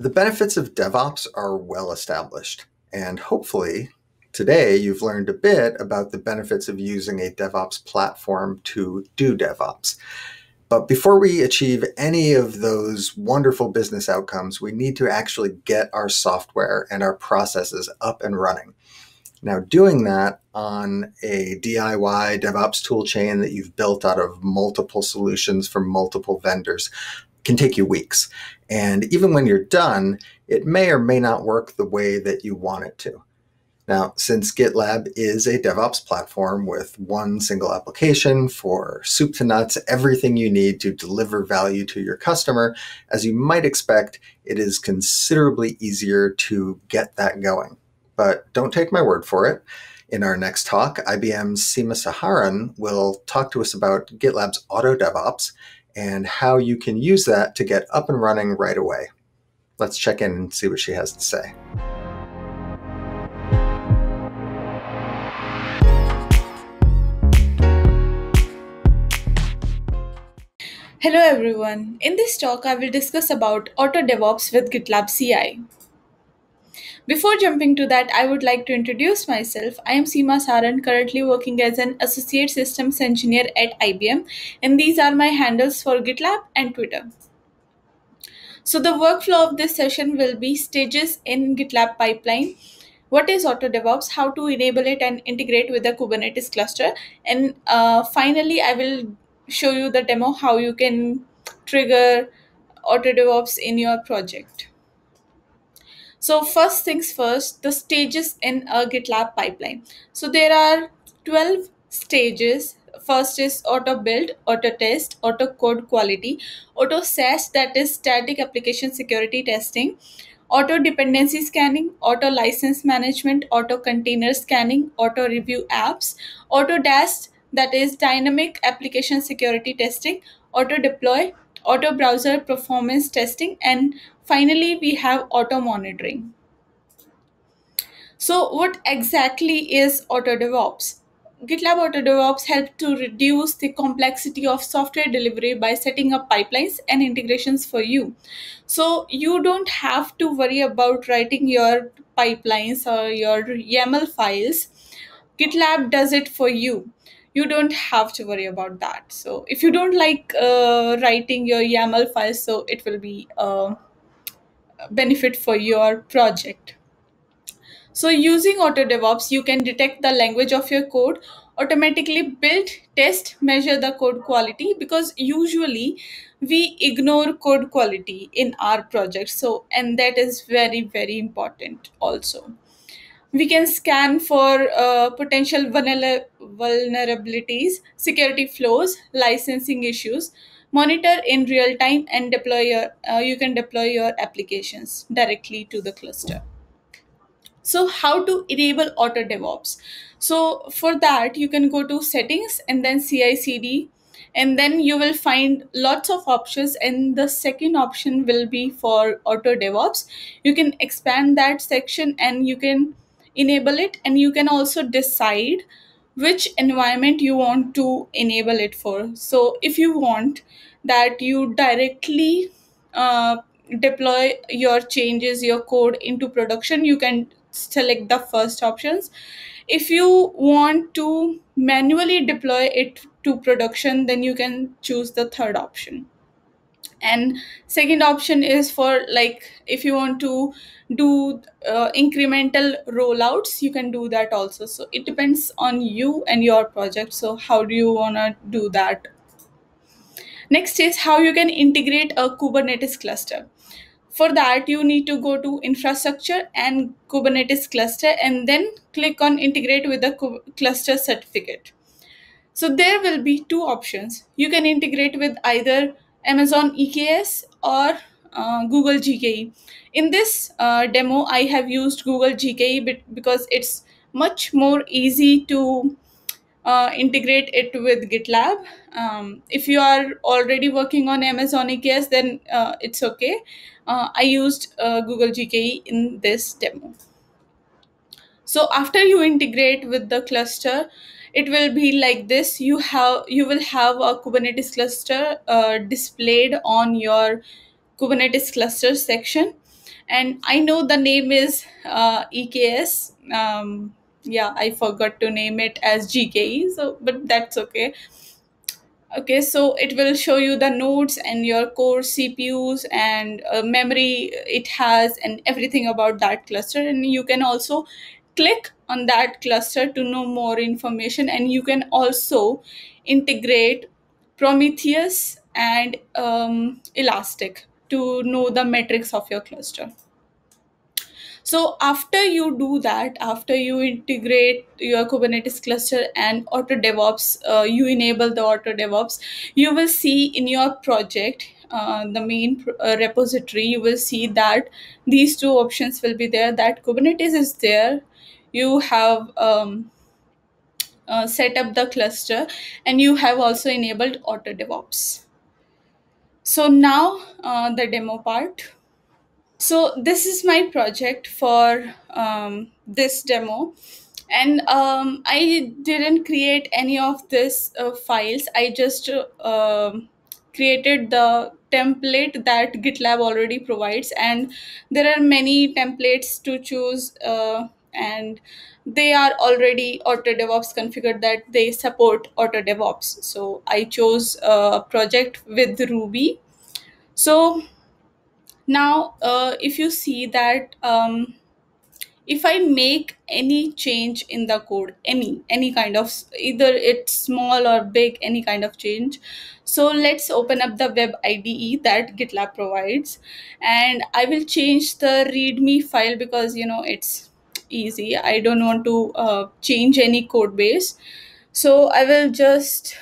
The benefits of DevOps are well established, and hopefully, today you've learned a bit about the benefits of using a DevOps platform to do DevOps. But before we achieve any of those wonderful business outcomes, we need to actually get our software and our processes up and running. Now, doing that on a DIY DevOps toolchain that you've built out of multiple solutions from multiple vendors can take you weeks. And even when you're done, it may or may not work the way that you want it to. Now, since GitLab is a DevOps platform with one single application for soup to nuts, everything you need to deliver value to your customer, as you might expect, it is considerably easier to get that going. But don't take my word for it. In our next talk, IBM's Seema Saharan will talk to us about GitLab's Auto DevOps and how you can use that to get up and running right away. Let's check in and see what she has to say. Hello everyone. In this talk, I will discuss about Auto DevOps with GitLab CI. Before jumping to that, I would like to introduce myself. I am Seema Saharan, currently working as an Associate Systems Engineer at IBM, and these are my handles for GitLab and Twitter. So, the workflow of this session will be stages in GitLab pipeline. What is Auto DevOps? How to enable it and integrate with the Kubernetes cluster. And uh, finally, I will show you the demo how you can trigger Auto DevOps in your project. So first things first, the stages in a GitLab pipeline. So there are 12 stages. First is auto build, auto test, auto code quality, auto SAST that is static application security testing, auto dependency scanning, auto license management, auto container scanning, auto review apps, auto DAST that is dynamic application security testing, auto deploy, auto browser performance testing, and finally we have auto monitoring. So, what exactly is Auto DevOps? GitLab Auto DevOps helps to reduce the complexity of software delivery by setting up pipelines and integrations for you. So, you don't have to worry about writing your pipelines or your YAML files. GitLab does it for you you don't have to worry about that. So if you don't like uh, writing your yaml files so it will be a benefit for your project. So using auto devops you can detect the language of your code automatically build test measure the code quality because usually we ignore code quality in our project. So and that is very very important also we can scan for uh, potential vulnerabilities, security flaws, licensing issues, monitor in real time, and deploy your. Uh, you can deploy your applications directly to the cluster. So, how to enable Auto DevOps? So, for that, you can go to settings and then CI/CD, and then you will find lots of options. And the second option will be for Auto DevOps. You can expand that section and you can enable it and you can also decide which environment you want to enable it for. So if you want that you directly uh, deploy your changes your code into production you can select the first options. If you want to manually deploy it to production then you can choose the third option and second option is for like if you want to do uh, incremental rollouts you can do that also. So it depends on you and your project. So how do you want to do that? Next is how you can integrate a kubernetes cluster. For that you need to go to infrastructure and kubernetes cluster and then click on integrate with the cluster certificate. So there will be two options. You can integrate with either amazon eks or uh, Google GKE. In this uh, demo, I have used Google GKE because it's much more easy to uh, integrate it with GitLab. Um, if you are already working on Amazon EKS, then uh, it's okay. Uh, I used uh, Google GKE in this demo. So after you integrate with the cluster, it will be like this. You have you will have a Kubernetes cluster uh, displayed on your Kubernetes cluster section. and i know the name is uh, eks um, yeah i forgot to name it as gke so but that's okay okay so it will show you the nodes and your core cpus and uh, memory it has and everything about that cluster and you can also click on that cluster to know more information and you can also integrate prometheus and um, elastic to know the metrics of your cluster so after you do that, after you integrate your Kubernetes cluster and Auto DevOps, uh, you enable the Auto DevOps, you will see in your project, uh, the main uh, repository, you will see that these two options will be there. That Kubernetes is there. You have um, uh, set up the cluster, and you have also enabled Auto DevOps. So now uh, the demo part. So this is my project for um, this demo, and um, I didn't create any of this uh, files. I just um, created the template that GitLab already provides, and there are many templates to choose, uh, and they are already Auto DevOps configured that they support Auto DevOps. So I chose a project with Ruby. So now uh, if you see that um, if i make any change in the code any any kind of either it's small or big any kind of change so let's open up the web ide that gitlab provides and i will change the readme file because you know it's easy. I don't want to uh, change any code base. So i will just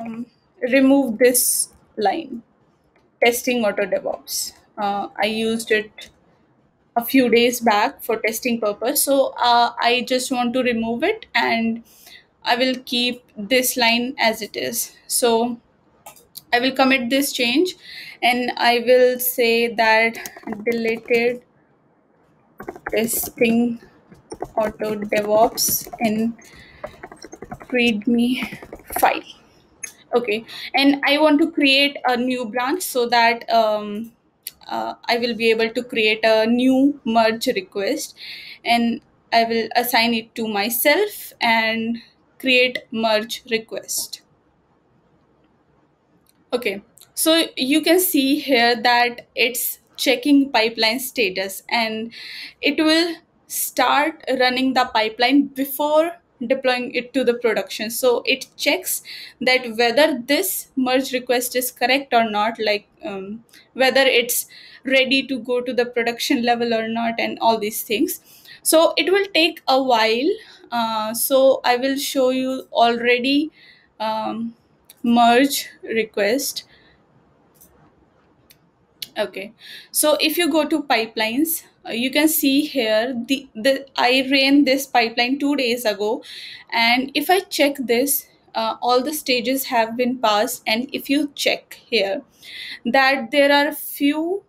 um, remove this line. Testing auto devops. Uh, i used it a few days back for testing purpose. So uh, i just want to remove it and i will keep this line as it is. So i will commit this change and i will say that deleted testing auto devops in readme file. Okay and i want to create a new branch so that um, uh, i will be able to create a new merge request. And i will assign it to myself and create merge request. Okay so you can see here that it's checking pipeline status and it will start running the pipeline before deploying it to the production. So it checks that whether this merge request is correct or not like um, whether it's ready to go to the production level or not and all these things. So it will take a while. Uh, so i will show you already um, merge request okay. So if you go to pipelines uh, you can see here the, the i ran this pipeline two days ago. And if i check this uh, all the stages have been passed. And if you check here that there are few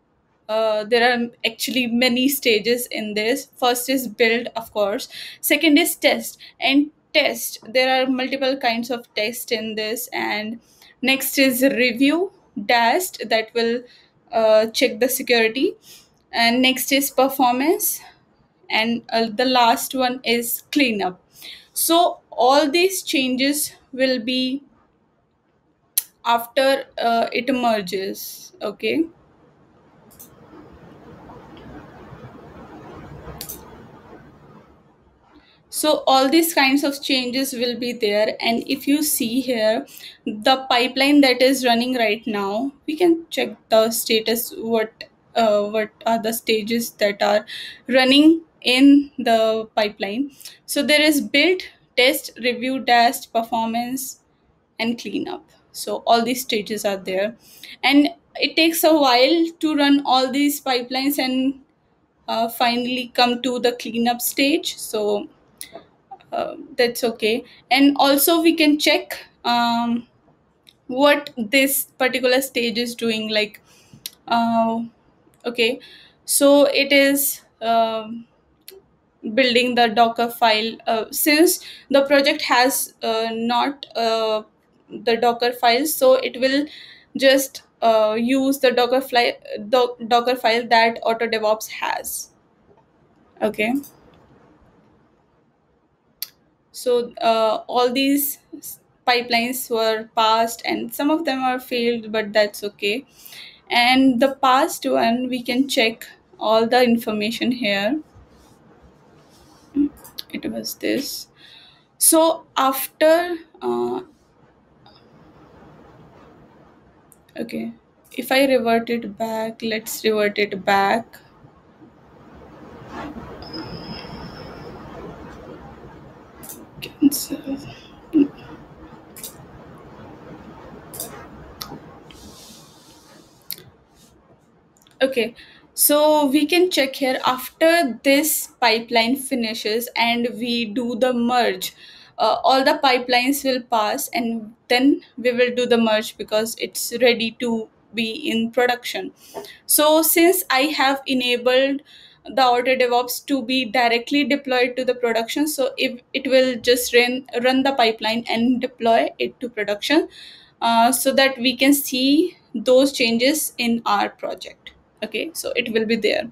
uh, there are actually many stages in this. First is build of course. Second is test. And test there are multiple kinds of test in this. And next is review dast that will uh, check the security. And next is performance. And uh, the last one is cleanup. So all these changes will be after uh, it merges okay so all these kinds of changes will be there. And if you see here the pipeline that is running right now we can check the status what uh, what are the stages that are running in the pipeline. So there is build test review test performance and cleanup. So all these stages are there. And it takes a while to run all these pipelines and uh, finally come to the cleanup stage. So uh, that's okay. And also we can check um, what this particular stage is doing like uh, okay. So it is um, building the docker file uh, since the project has uh, not uh, the docker files so it will just uh, use the docker file doc, docker file that auto devops has. Okay so uh, all these pipelines were passed and some of them are failed but that's okay. And the past one we can check all the information here. It was this. So after uh, okay if i revert it back let's revert it back Okay, so we can check here after this pipeline finishes and we do the merge. Uh, all the pipelines will pass and then we will do the merge because it's ready to be in production. So since I have enabled the auto DevOps to be directly deployed to the production, so if it will just run run the pipeline and deploy it to production, uh, so that we can see those changes in our project. Okay so it will be there.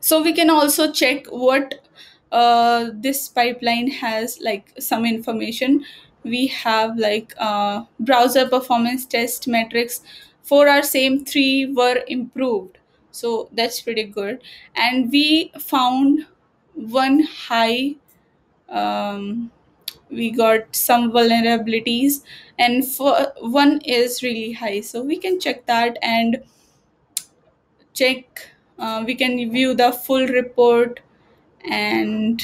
So we can also check what uh, this pipeline has like some information. We have like uh, browser performance test metrics. For our same three were improved so that's pretty good. And we found one high um, we got some vulnerabilities. And for one is really high. So we can check that and check uh, we can view the full report and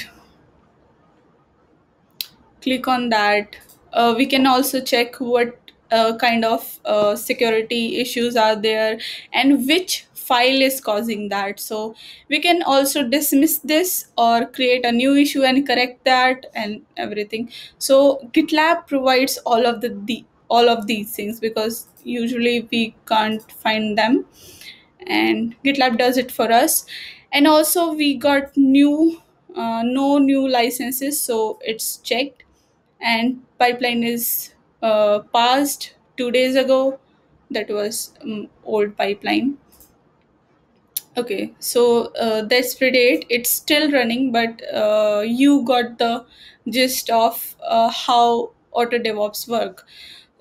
click on that. Uh, we can also check what uh, kind of uh, security issues are there and which file is causing that. So we can also dismiss this or create a new issue and correct that and everything. So gitlab provides all of the, the all of these things because usually we can't find them. And gitlab does it for us. And also we got new uh, no new licenses so it's checked. And pipeline is uh, passed two days ago. That was um, old pipeline okay so uh, that's predate it's still running but uh, you got the gist of uh, how auto devops work.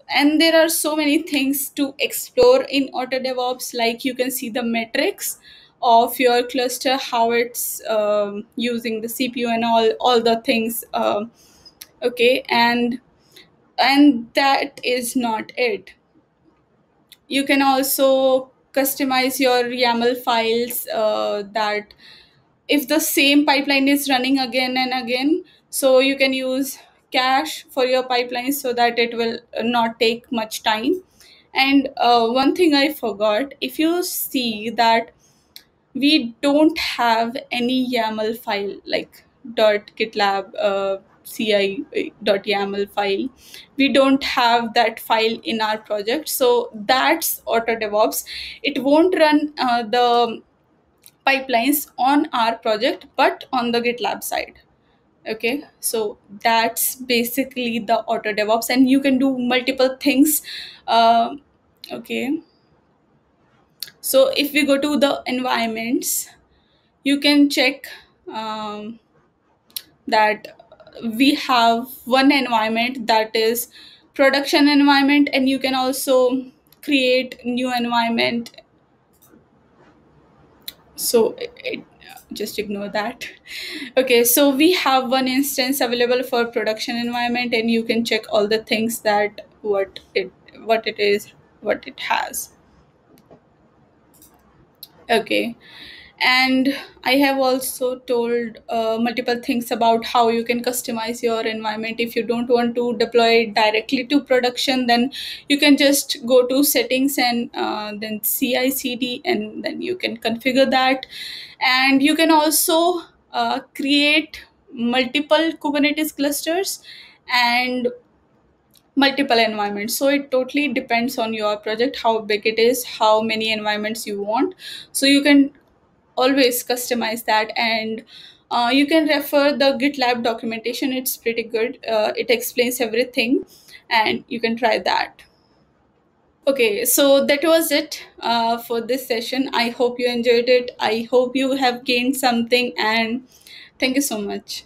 And there are so many things to explore in auto devops like you can see the metrics of your cluster how it's um, using the cpu and all all the things um, okay and and that is not it. You can also customize your YAML files uh, that if the same pipeline is running again and again, so you can use cache for your pipeline so that it will not take much time. And uh, one thing I forgot if you see that we don't have any YAML file like dot gitlab uh, ci dot YAML file. We don't have that file in our project, so that's Auto DevOps. It won't run uh, the pipelines on our project, but on the GitLab side. Okay, so that's basically the Auto DevOps, and you can do multiple things. Uh, okay, so if we go to the environments, you can check um, that we have one environment that is production environment and you can also create new environment. So it, it- just ignore that. Okay so we have one instance available for production environment and you can check all the things that what it what it is what it has. Okay and i have also told uh, multiple things about how you can customize your environment. If you don't want to deploy directly to production then you can just go to settings and uh, then ci cd and then you can configure that. And you can also uh, create multiple kubernetes clusters and multiple environments. So it totally depends on your project how big it is how many environments you want. So you can always customize that and uh, you can refer the gitlab documentation it's pretty good uh, it explains everything and you can try that Okay, so that was it uh, for this session. I hope you enjoyed it. I hope you have gained something, and thank you so much.